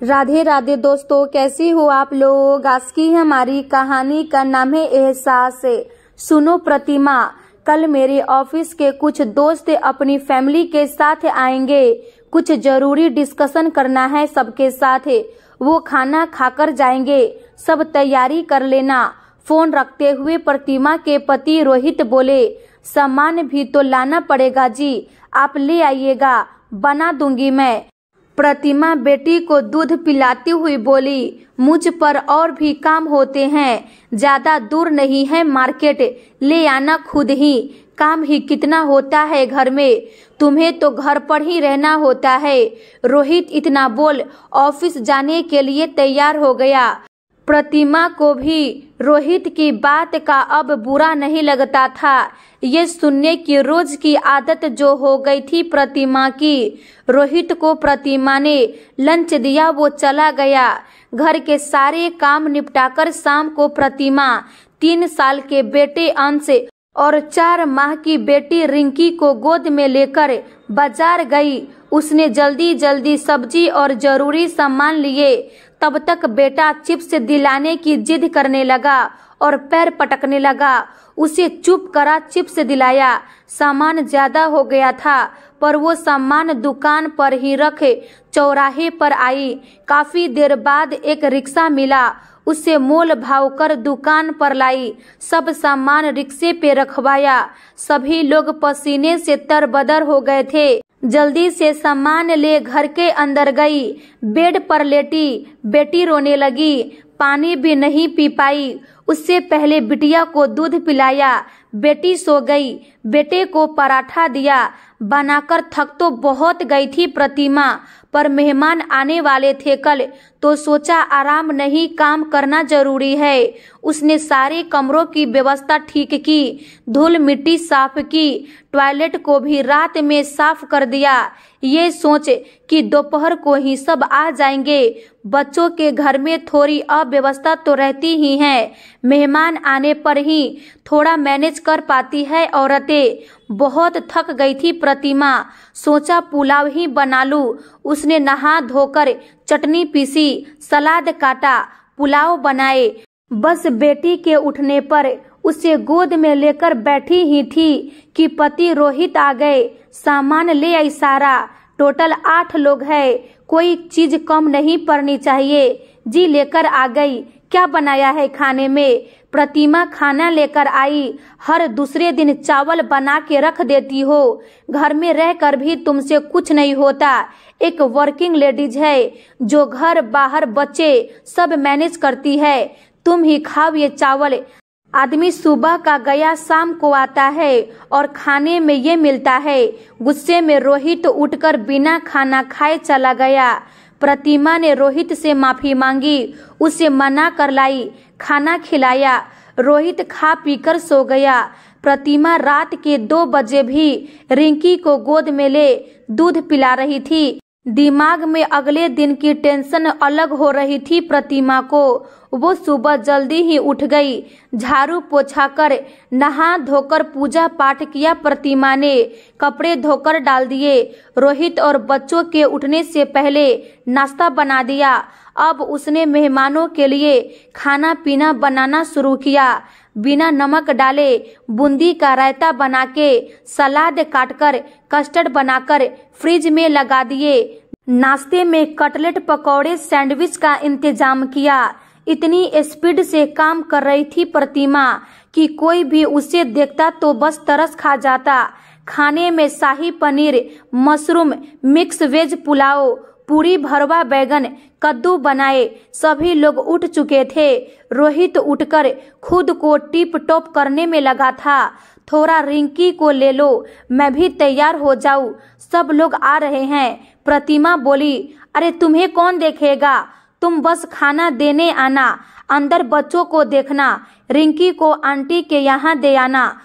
राधे राधे दोस्तों, कैसी हो आप लोग? आज की हमारी कहानी का नाम है एहसास सुनो प्रतिमा। कल मेरे ऑफ़िस के कुछ दोस्त अपनी फैमिली के साथ आएँगे। कुछ ज़रूरी डिस्कशन करना है सबके साथ। वो खाना खाकर जाएँगे। सब तैयारी कर लेना। फ़ोन रखते हुए प्रतिमा के पति रोहित बोले, सामान भी तो लाना पड़ेगा जी। आप ले आइएगा। बना दूँगी मैं। प्रतिमा बेटी को दूध पिलाती हुई बोली, मुझ पर और भी काम होते हैं। ज़्यादा दूर नहीं है मार्केट। ले आना खुद ही। काम ही कितना होता है घर में। तुम्हें तो घर पर ही रहना होता है। रोहित इतना बोल, ऑफ़िस जाने के लिए तैयार हो गया। प्रतिमा को भी रोहित की बात का अब बुरा नहीं लगता था। ये सुनने की रोज की आदत जो हो गई थी प्रतिमा की, रोहित को प्रतिमा ने लंच दिया, वो चला गया। घर के सारे काम निपटाकर शाम को प्रतिमा, तीन साल के बेटे अंश और चार माह की बेटी रिंकी को गोद में लेकर बाज़ार गई। उसने जल्दी जल्दी सब्ज़ी और ज़रूरी सामान लिए। तब तक बेटा चिप्स दिलाने की जिद करने लगा और पैर पटकने लगा। उसे चुप करा चिप्स दिलाया। सामान ज़्यादा हो गया था, पर वो सामान दुकान पर ही रखे चौराहे पर आई। काफ़ी देर बाद एक रिक्शा मिला। उसे मोल भाव कर दुकान पर लाई। सब सामान रिक्शे पे रखवाया। सभी लोग पसीने से तरबदर हो गए थे। जल्दी से सामान ले घर के अंदर गई। बेड पर लेटी। बेटी रोने लगी। पानी भी नहीं पी पाई। उससे पहले बिटिया को दूध पिलाया। बेटी सो गई। बेटे को पराठा दिया। बनाकर थक तो बहुत गई थी प्रतिमा। पर मेहमान आने वाले थे कल तो सोचा आराम नहीं काम करना ज़रूरी है। उसने सारे कमरों की व्यवस्था ठीक की, धूल मिट्टी साफ़ की, टॉयलेट को भी रात में साफ़ कर दिया। ये सोच कि दोपहर को ही सब आ जाएँगे। बच्चों के घर में थोड़ी अव्यवस्था तो रहती ही है। मेहमान आने पर ही थोड़ा मैनेज कर पाती है औरतें। बहुत थक गई थी प्रतिमा। सोचा पुलाव ही बना लू। उसने नहा धोकर चटनी पीसी, सलाद काटा, पुलाव बनाए। बस बेटी के उठने पर उसे गोद में लेकर बैठी ही थी कि पति रोहित आ गए। सामान ले आई सारा। टोटल आठ लोग है। कोई चीज़ कम नहीं पड़नी चाहिए। जी लेकर आ गई। क्या बनाया है खाने में? प्रतिमा खाना लेकर आई। हर दूसरे दिन चावल बना के रख देती हो। घर में रहकर भी तुमसे कुछ नहीं होता। एक वर्किंग लेडीज़ है, जो घर बाहर बच्चे सब मैनेज करती है। तुम ही खाओ ये चावल। आदमी सुबह का गया, शाम को आता है और खाने में ये मिलता है। गुस्से में रोहित उठकर बिना खाना खाए चला गया। प्रतिमा ने रोहित से माफ़ी मांगी। उसे मना कर लाई, खाना खिलाया। रोहित खा पीकर सो गया। प्रतिमा रात के दो बजे भी रिंकी को गोद में ले दूध पिला रही थी। दिमाग में अगले दिन की टेंशन अलग हो रही थी प्रतिमा को। वो सुबह जल्दी ही उठ गई। झाड़ू पोछा कर नहा धोकर पूजा पाठ किया प्रतिमा ने। कपड़े धोकर डाल दिए। रोहित और बच्चों के उठने से पहले नाश्ता बना दिया। अब उसने मेहमानों के लिए खाना पीना बनाना शुरू किया। बिना नमक डाले बूंदी का रायता बना के सलाद काटकर, कस्टर्ड बनाकर फ्रिज में लगा दिए। नाश्ते में कटलेट पकौड़े सैंडविच का इंतज़ाम किया। इतनी स्पीड से काम कर रही थी प्रतिमा कि कोई भी उसे देखता तो बस तरस खा जाता। खाने में shahi paneer, mushroom, mix veg pulao, puri भरवा बैगन, कद्दू बनाए, सभी लोग उठ चुके थे। रोहित उठकर खुद को टिप टॉप करने में लगा था। थोड़ा रिंकी को ले लो, मैं भी तैयार हो जाऊँ। सब लोग आ रहे हैं। प्रतिमा बोली, अरे तुम्हें कौन देखेगा? तुम बस खाना देने आना, अंदर बच्चों को देखना, रिंकी को आंटी के यहाँ दे आना।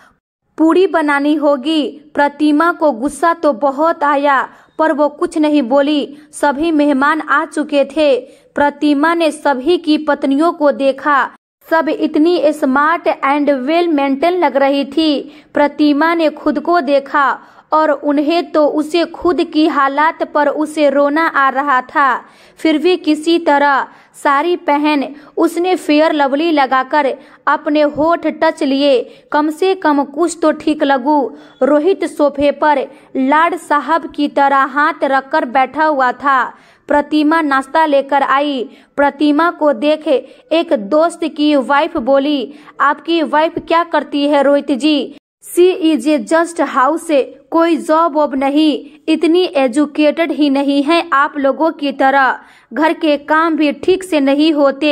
पूरी बनानी होगी, प्रतिमा को गुस्सा तो बहुत आया, पर वो कुछ नहीं बोली। सभी मेहमान आ चुके थे। प्रतिमा ने सभी की पत्नियों को देखा। सब इतनी स्मार्ट एंड वेल मेंटेन लग रही थी। प्रतिमा ने खुद को देखा और उन्हें तो उसे खुद की हालात पर उसे रोना आ रहा था। फिर भी किसी तरह साड़ी पहन उसने फेयर लवली लगाकर अपने होठ टच लिए। कम से कम कुछ तो ठीक लगू। रोहित सोफे पर लाड साहब की तरह हाथ रखकर बैठा हुआ था। प्रतिमा नाश्ता लेकर आई। प्रतिमा को देख एक दोस्त की वाइफ बोली, आपकी वाइफ क्या करती है Rohit ji? She is a just house कोई जॉब वॉब नहीं। इतनी एजुकेटेड ही नहीं है आप लोगों की तरह। घर के काम भी ठीक से नहीं होते।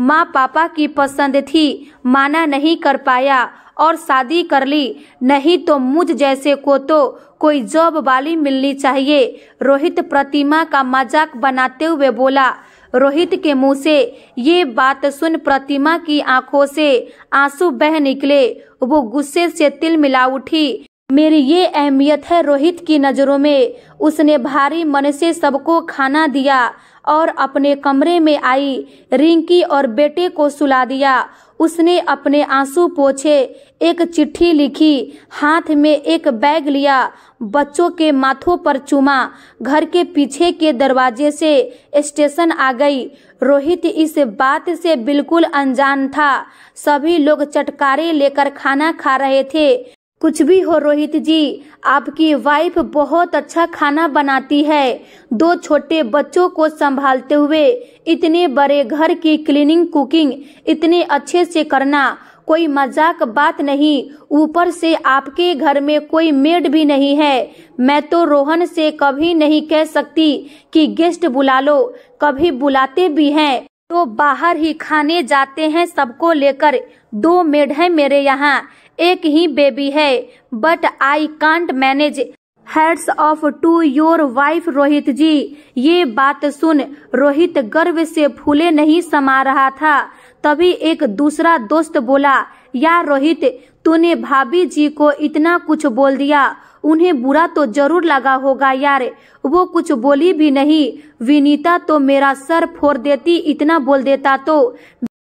माँ पापा की पसंद थी, माना नहीं कर पाया। और शादी कर ली। नहीं तो मुझ जैसे को तो कोई जॉब वाली मिलनी चाहिए। रोहित प्रतिमा का मज़ाक बनाते हुए बोला, रोहित के मुँह से ये बात सुन प्रतिमा की आँखों से आँसू बह निकले। वो गुस्से से तिल मिला उठी। मेरी ये अहमियत है रोहित की नज़रों में। उसने भारी मन से सबको खाना दिया और अपने कमरे में आई। रिंकी और बेटे को सुला दिया। उसने अपने आँसू पोछे, एक चिट्ठी लिखी, हाथ में एक बैग लिया, बच्चों के माथों पर चूमा, घर के पीछे के दरवाजे से स्टेशन आ गई। रोहित इस बात से बिल्कुल अनजान था। सभी लोग चटकारे लेकर खाना खा रहे थे। कुछ भी हो रोहित जी, आपकी वाइफ बहुत अच्छा खाना बनाती है। दो छोटे बच्चों को संभालते हुए इतने बड़े घर की क्लीनिंग कुकिंग इतने अच्छे से करना कोई मज़ाक बात नहीं। ऊपर से आपके घर में कोई मेड भी नहीं है। मैं तो रोहन से कभी नहीं कह सकती कि गेस्ट बुला लो। कभी बुलाते भी हैं तो बाहर ही खाने जाते हैं सबको लेकर। दो मेड है मेरे यहाँ। एक ही बेबी है but I can't manage hats off to your wife Rohit ji ये बात सुन, रोहित गर्व से फूले नहीं समा रहा था। तभी एक दूसरा दोस्त बोला यार रोहित, तूने भाभी जी को इतना कुछ बोल दिया। उन्हें बुरा तो ज़रूर लगा होगा यार। वो कुछ बोली भी नहीं। विनीता तो मेरा सर फोड़ देती, इतना बोल देता तो।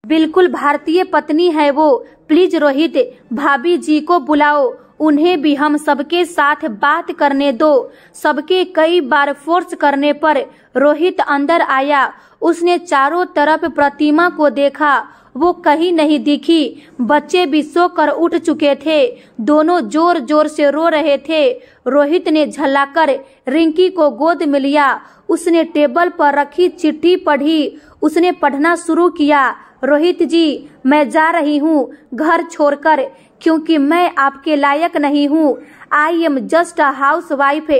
बिल्कुल भारतीय पत्नी है वो। प्लीज़ रोहित, भाभी जी को बुलाओ। उन्हें भी हम सबके साथ बात करने दो। सबके कई बार फोर्स करने पर रोहित अंदर आया। उसने चारों तरफ़ प्रतिमा को देखा। वो कहीं नहीं दिखी। बच्चे भी सोकर उठ चुके थे। दोनों ज़ोर ज़ोर से रो रहे थे। रोहित ने झल्लाकर रिंकी को गोद में लिया। उसने टेबल पर रखी चिट्ठी पढ़ी। उसने पढ़ना शुरू किया। रोहित जी, मैं जा रही हूँ घर छोड़कर, क्योंकि मैं आपके लायक नहीं हूँ। I am just a house wife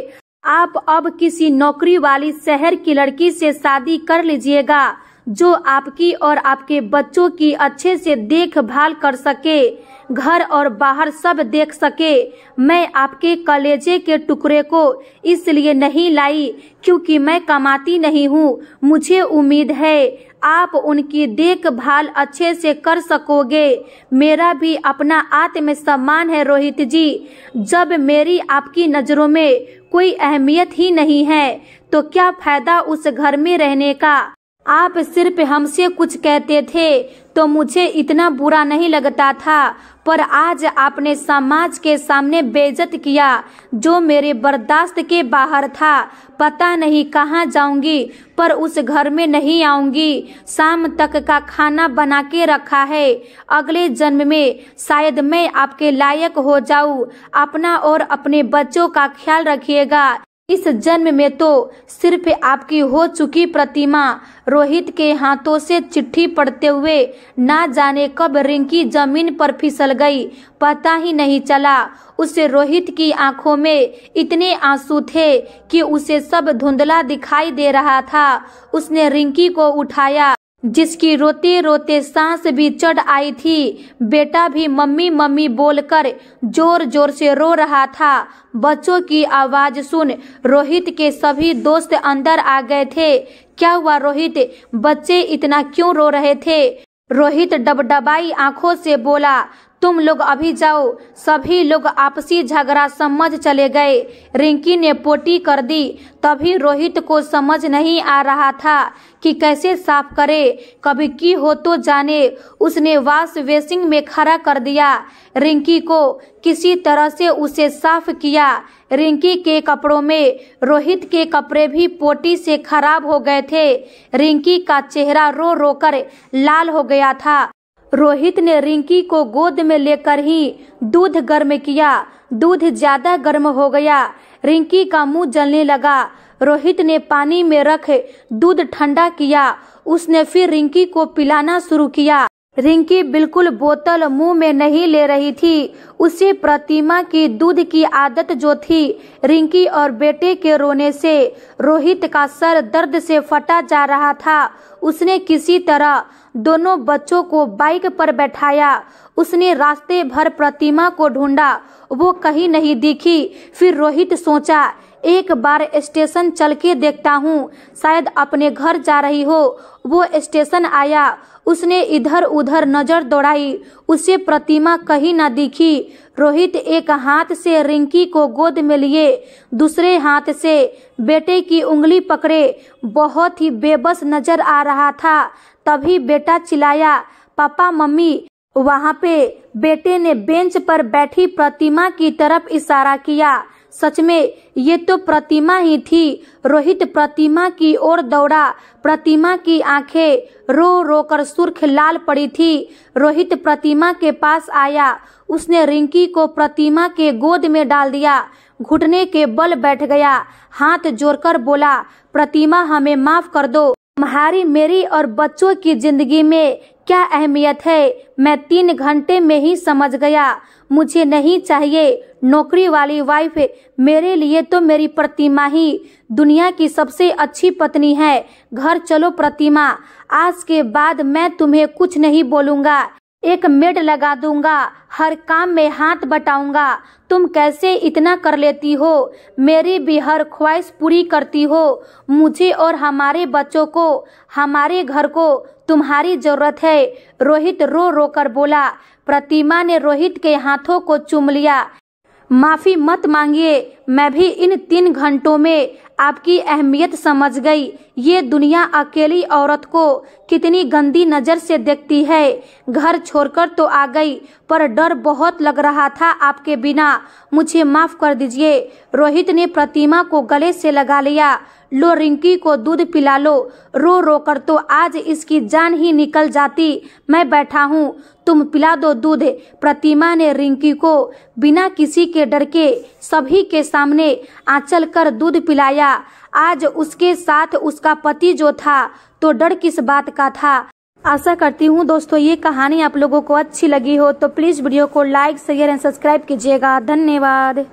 आप अब किसी नौकरी वाली शहर की लड़की से शादी कर लीजिएगा, जो आपकी और आपके बच्चों की अच्छे से देखभाल कर सके, घर और बाहर सब देख सके। मैं आपके कलेजे के टुकड़े को इसलिए नहीं लाई, क्योंकि मैं कमाती नहीं हूँ। मुझे उम्मीद है आप उनकी देखभाल अच्छे से कर सकोगे। मेरा भी अपना आत्म सम्मान है रोहित जी। जब मेरी आपकी नज़रों में कोई अहमियत ही नहीं है तो क्या फ़ायदा उस घर में रहने का? आप सिर्फ़ हमसे कुछ कहते थे तो मुझे इतना बुरा नहीं लगता था, पर आज आपने समाज के सामने बेजत किया, जो मेरे बर्दाश्त के बाहर था। पता नहीं कहाँ जाऊँगी, पर उस घर में नहीं आऊँगी। शाम तक का खाना बना के रखा है। अगले जन्म में शायद मैं आपके लायक हो जाऊँ। अपना और अपने बच्चों का ख्याल रखिएगा। इस जन्म में तो सिर्फ़ आपकी हो चुकी प्रतिमा रोहित के हाथों से चिट्ठी पढ़ते हुए ना जाने कब रिंकी ज़मीन पर फिसल गई। पता ही नहीं चला उसे रोहित की आँखों में इतने आँसू थे कि उसे सब धुंधला दिखाई दे रहा था। उसने रिंकी को उठाया। जिसकी रोते रोते सांस भी चढ़ आई थी, बेटा भी मम्मी मम्मी बोलकर ज़ोर ज़ोर से रो रहा था। बच्चों की आवाज़ सुन रोहित के सभी दोस्त अंदर आ गए थे। क्या हुआ रोहित? बच्चे इतना क्यों रो रहे थे? रोहित डबडबाई आँखों से बोला तुम लोग अभी जाओ। सभी लोग आपसी झगड़ा समझ चले गए। रिंकी ने पोटी कर दी। तभी रोहित को समझ नहीं आ रहा था कि कैसे साफ़ करे। कभी की हो तो जाने। उसने वाश वेसिंग में खड़ा कर दिया। रिंकी को किसी तरह से उसे साफ़ किया। रिंकी के कपड़ों में रोहित के कपड़े भी पोटी से खराब हो गए थे। रिंकी का चेहरा रो रो कर लाल हो गया था। रोहित ने रिंकी को गोद में लेकर ही दूध गर्म किया। दूध ज़्यादा गर्म हो गया। रिंकी का मुँह जलने लगा। रोहित ने पानी में रख दूध ठंडा किया। उसने फिर रिंकी को पिलाना शुरू किया। रिंकी बिल्कुल बोतल मुँह में नहीं ले रही थी। उसे प्रतिमा की दूध की आदत जो थी, रिंकी और बेटे के रोने से, रोहित का सर दर्द से फटा जा रहा था। उसने किसी तरह दोनों बच्चों को बाइक पर बैठाया। उसने रास्ते भर प्रतिमा को ढूंढा। वो कहीं नहीं दिखी। फिर रोहित सोचा एक बार स्टेशन चल के देखता हूँ। शायद अपने घर जा रही हो। वो स्टेशन आया। उसने इधर उधर नज़र दौड़ाई। उसे प्रतिमा कहीं न दिखी। रोहित एक हाथ से रिंकी को गोद में लिए। दूसरे हाथ से बेटे की उंगली पकड़े। बहुत ही बेबस नज़र आ रहा था। तभी बेटा चिल्लाया, पापा, मम्मी, वहाँ पे बेटे ने बेंच पर बैठी प्रतिमा की तरफ़ इशारा किया। सच में, ये तो प्रतिमा ही थी। रोहित प्रतिमा की ओर दौड़ा। प्रतिमा की आँखें रो रो कर सुर्ख लाल पड़ी थी। रोहित प्रतिमा के पास आया। उसने रिंकी को प्रतिमा के गोद में डाल दिया। घुटने के बल बैठ गया। हाथ जोड़कर बोला, प्रतिमा, हमें माफ़ कर दो। तुम्हारी, मेरी और बच्चों की ज़िंदगी में क्या अहमियत है? मैं तीन घंटे में ही समझ गया। मुझे नहीं चाहिए नौकरी वाली वाइफ मेरे लिए तो मेरी प्रतिमा ही। दुनिया की सबसे अच्छी पत्नी है। घर चलो प्रतिमा। आज के बाद मैं तुम्हें कुछ नहीं बोलूँगा। एक मेड लगा दूँगा, हर काम में हाथ बटाऊँगा। तुम कैसे इतना कर लेती हो? मेरी भी हर ख्वाहिश पूरी करती हो। मुझे और हमारे बच्चों को, हमारे घर को तुम्हारी ज़रूरत है। रोहित रो रो कर बोला। प्रतिमा ने रोहित के हाथों को चूम लिया। माफ़ी मत मांगिए, मैं भी इन तीन घंटों में आपकी अहमियत समझ गई। ये दुनिया अकेली औरत को कितनी गंदी नज़र से देखती है। घर छोड़कर तो आ गई, पर डर बहुत लग रहा था आपके बिना। मुझे माफ़ कर दीजिए। रोहित ने प्रतिमा को गले से लगा लिया। लो, रिंकी को दूध पिला लो। रो रो कर तो आज इसकी जान ही निकल जाती। मैं बैठा हूँ। तुम पिला दो दूध। प्रतिमा ने रिंकी को बिना किसी के डर के सभी के सामने आंचल कर दूध पिलाया। आज उसके साथ उसका पति जो था तो डर किस बात का था? आशा करती हूँ दोस्तों, ये कहानी आप लोगों को अच्छी लगी हो तो प्लीज़ वीडियो को लाइक शेयर एंड सब्सक्राइब कीजिएगा। धन्यवाद।